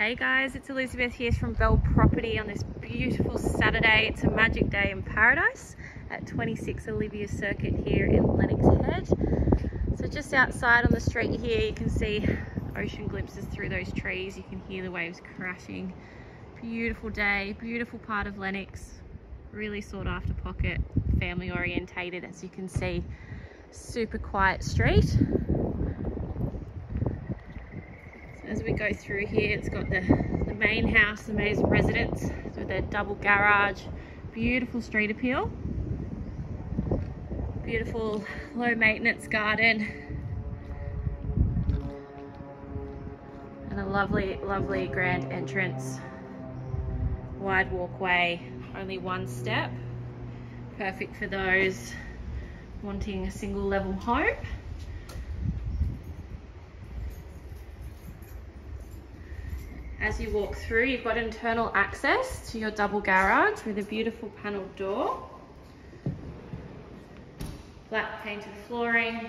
Hey guys, it's Elizabeth here from Belle Property on this beautiful Saturday. It's a magic day in paradise at 26 Olivia Circuit here in Lennox Head. So just outside on the street here, you can see ocean glimpses through those trees. You can hear the waves crashing. Beautiful day, beautiful part of Lennox. Really sought after pocket, family orientated as you can see. Super quiet street. as we go through here it's got the, the main house the main residence with a double garage. Beautiful street appeal. Beautiful low maintenance garden. And a lovely lovely grand entrance. Wide walkway only one step. Perfect for those wanting a single level home As you walk through, you've got internal access to your double garage with a beautiful panelled door. Black painted flooring.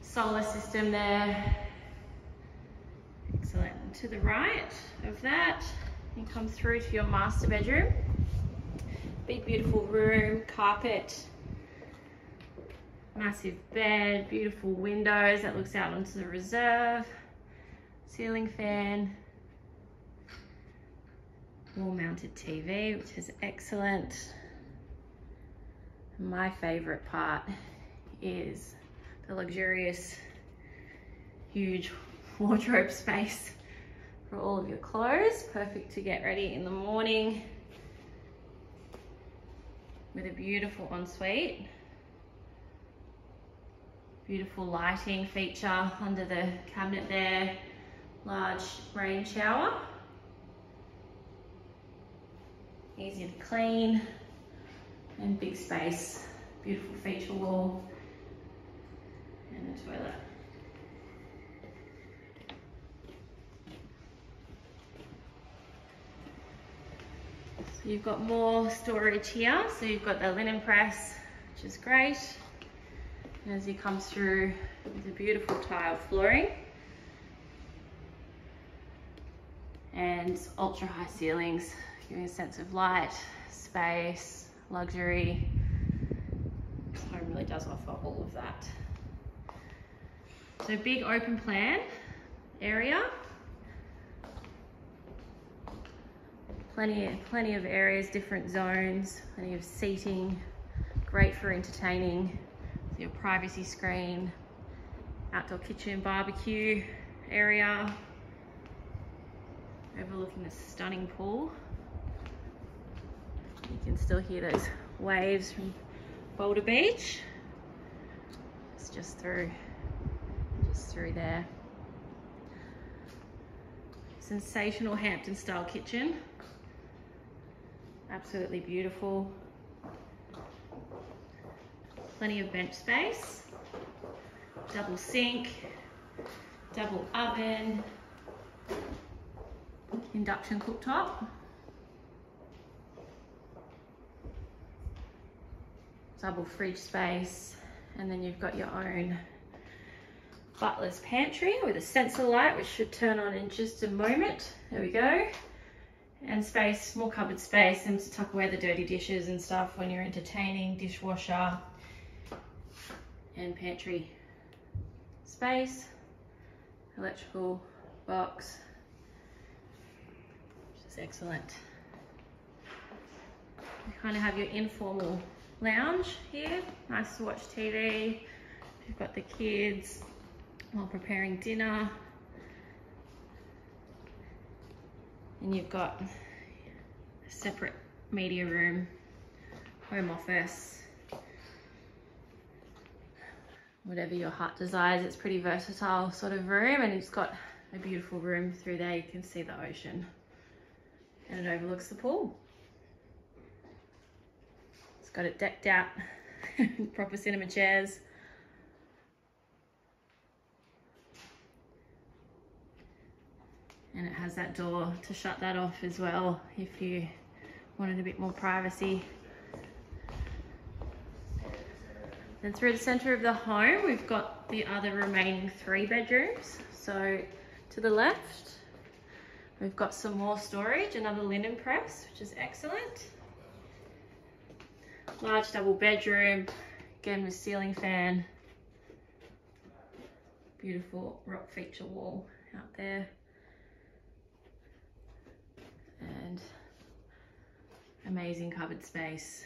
Solar system there. Excellent. To the right of that, you come through to your master bedroom. Big beautiful room, carpet, massive bed, beautiful windows that looks out onto the reserve ceiling fan, wall mounted TV, which is excellent. My favorite part is the luxurious, huge wardrobe space for all of your clothes. Perfect to get ready in the morning with a beautiful ensuite. Beautiful lighting feature under the cabinet there large rain shower. Easy to clean and big space. Beautiful feature wall and a toilet. You've got more storage here. So you've got the linen press, which is great. And as you come through with the beautiful tile flooring. And ultra high ceilings, giving a sense of light, space, luxury. This home really does offer all of that. So big open plan area. Plenty, plenty of areas, different zones, plenty of seating, great for entertaining. Your privacy screen, outdoor kitchen, barbecue area, overlooking the stunning pool. You can still hear those waves from Boulder Beach. It's just through, just through there. Sensational Hampton style kitchen. Absolutely beautiful. Plenty of bench space. Double sink, double oven, induction cooktop. Double fridge space. And then you've got your own butler's pantry with a sensor light, which should turn on in just a moment. There we go. And space, more cupboard space, and to tuck away the dirty dishes and stuff when you're entertaining, dishwasher and pantry space, electrical box, excellent. You kind of have your informal lounge here. Nice to watch TV. You've got the kids while preparing dinner. And you've got a separate media room, home office, whatever your heart desires. It's pretty versatile sort of room and it's got a beautiful room through there. You can see the ocean and it overlooks the pool. It's got it decked out, proper cinema chairs. And it has that door to shut that off as well if you wanted a bit more privacy. Then through the center of the home, we've got the other remaining three bedrooms. So to the left, We've got some more storage, another linen press, which is excellent. Large double bedroom, again with ceiling fan. Beautiful rock feature wall out there. And amazing cupboard space.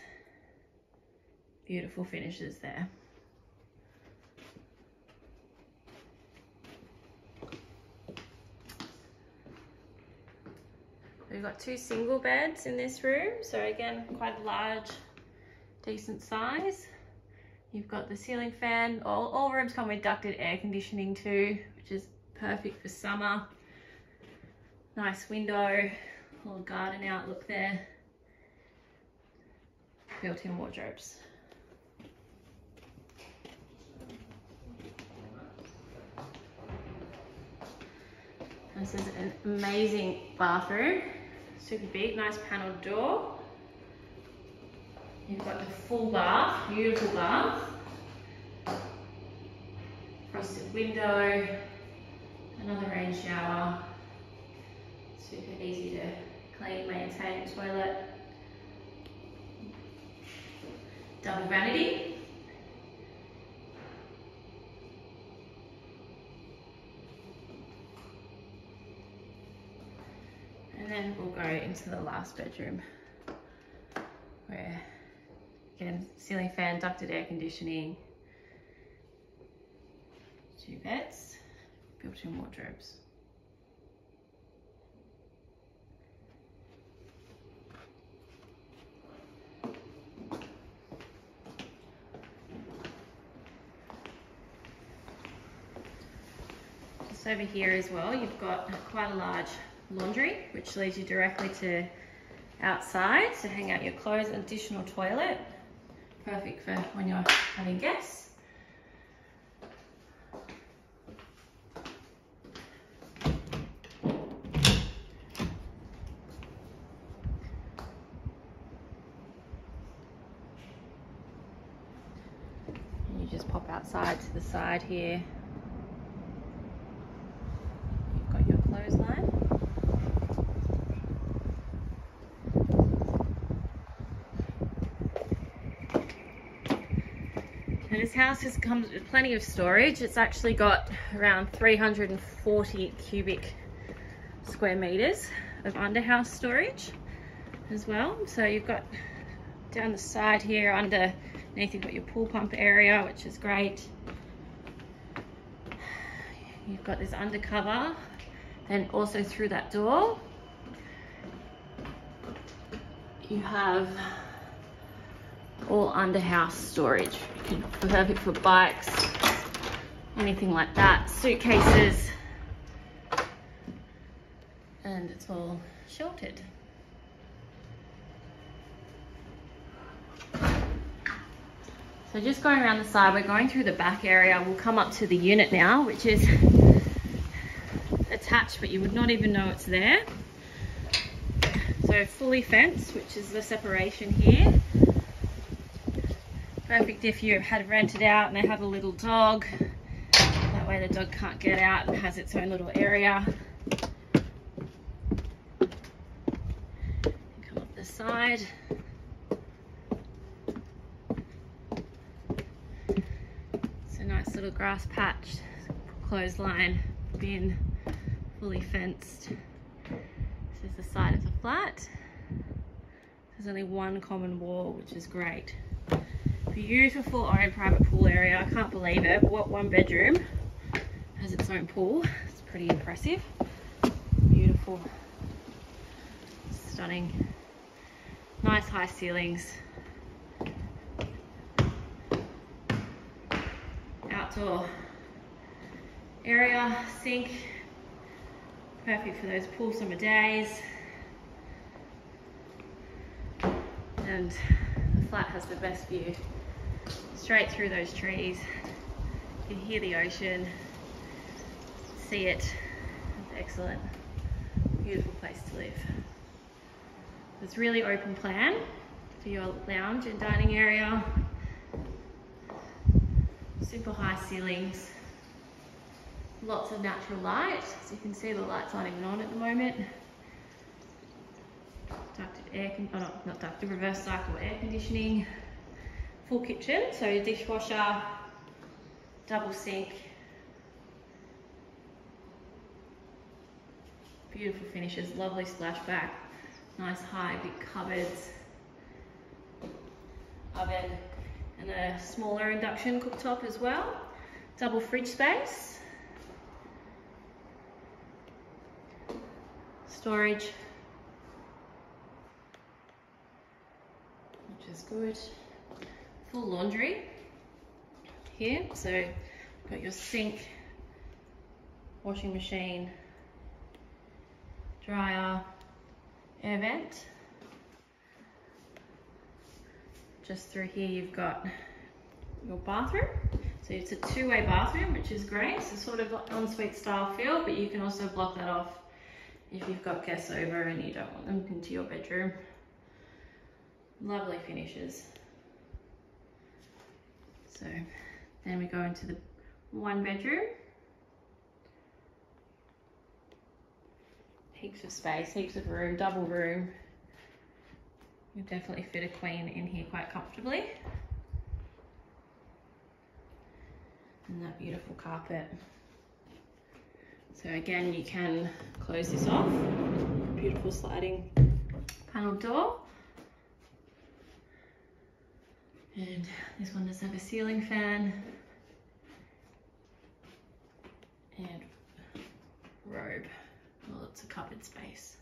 Beautiful finishes there. We've got two single beds in this room. So again, quite a large, decent size. You've got the ceiling fan. All, all rooms come with ducted air conditioning too, which is perfect for summer. Nice window, little garden outlook there. Built-in wardrobes. This is an amazing bathroom. Super big, nice panelled door. You've got the full bath, beautiful bath. Frosted window, another rain shower. Super easy to clean, maintain toilet. Double vanity. And then we'll go into the last bedroom where again ceiling fan, ducted air conditioning, two beds, built-in wardrobes. Just over here as well, you've got quite a large laundry, which leads you directly to outside to hang out your clothes, additional toilet. Perfect for when you're having guests. You just pop outside to the side here. You've got your clothesline. And this house has comes with plenty of storage. It's actually got around 340 cubic square meters of underhouse storage as well. So you've got down the side here underneath you've got your pool pump area, which is great. You've got this undercover, then also through that door, you have all under house storage. Perfect for bikes, anything like that. Suitcases, and it's all sheltered. So just going around the side, we're going through the back area. We'll come up to the unit now, which is attached, but you would not even know it's there. So fully fenced, which is the separation here. Perfect if you had rented out and they have a little dog. That way the dog can't get out and has its own little area. Come up the side. It's a nice little grass patch, clothesline, bin, fully fenced. This is the side of the flat. There's only one common wall, which is great. Beautiful own private pool area. I can't believe it. What one bedroom has its own pool. It's pretty impressive. Beautiful. Stunning. Nice high ceilings. Outdoor area, sink. Perfect for those pool summer days. And the flat has the best view straight through those trees. You can hear the ocean, see it. It's excellent. Beautiful place to live. It's really open plan for your lounge and dining area. Super high ceilings. Lots of natural light. So you can see the lights aren't even on at the moment. Ducted air, con oh no, not ducted, reverse cycle air conditioning. Full kitchen, so dishwasher, double sink. Beautiful finishes, lovely splashback. Nice high, big cupboards. Oven and a smaller induction cooktop as well. Double fridge space. Storage. Which is good. Full laundry here. So got your sink, washing machine, dryer, air vent. Just through here you've got your bathroom. So it's a two-way bathroom, which is great. It's a sort of ensuite style feel, but you can also block that off if you've got guests over and you don't want them into your bedroom. Lovely finishes. So then we go into the one bedroom. Heaps of space, heaps of room, double room. You definitely fit a queen in here quite comfortably. And that beautiful carpet. So again, you can close this off. Beautiful sliding panel door. And this one does have a ceiling fan. And robe. Well, it's a cupboard space.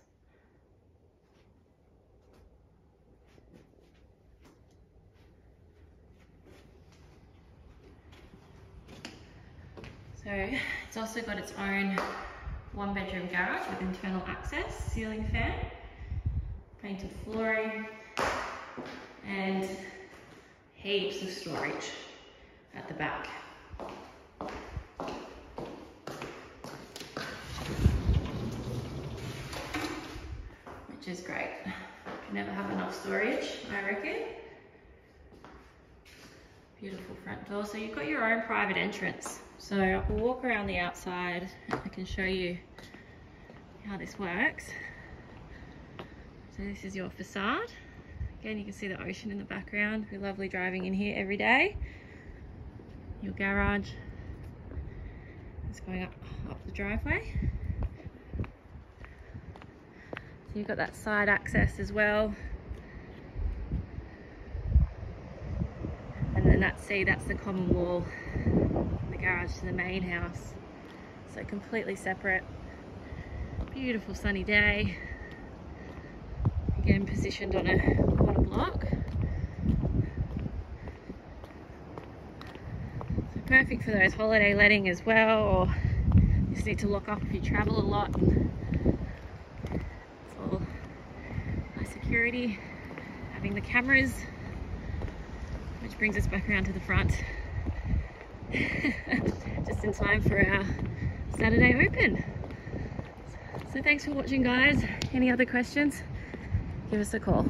So it's also got its own one bedroom garage with internal access, ceiling fan, painted flooring, and heaps of storage at the back. Which is great. You never have enough storage, I reckon. Beautiful front door. So you've got your own private entrance. So we'll walk around the outside. I can show you how this works. So this is your facade. Again, you can see the ocean in the background. We're lovely driving in here every day. Your garage is going up, up the driveway. So you've got that side access as well. And then that, see, that's the common wall the garage to the main house. So completely separate. Beautiful sunny day. Again, positioned on a So perfect for those holiday letting as well, or just need to lock up if you travel a lot. It's all high security. Having the cameras, which brings us back around to the front. just in time for our Saturday open. So thanks for watching guys. Any other questions? Give us a call.